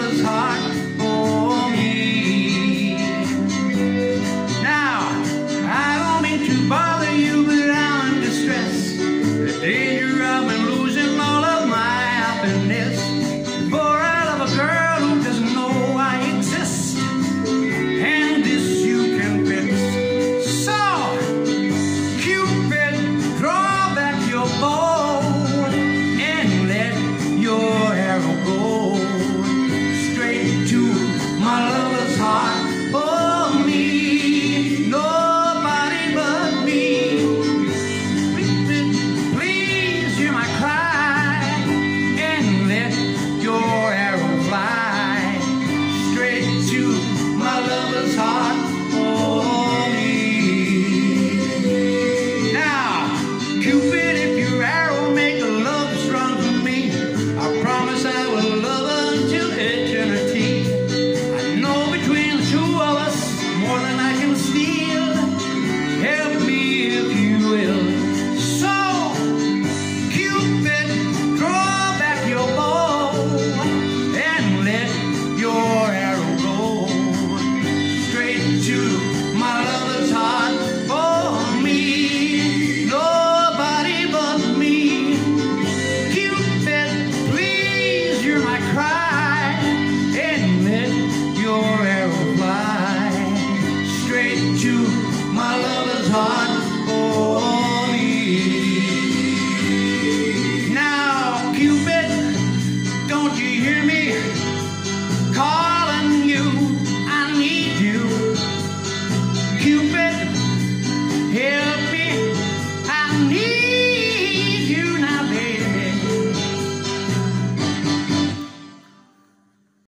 children's hot time. Lover's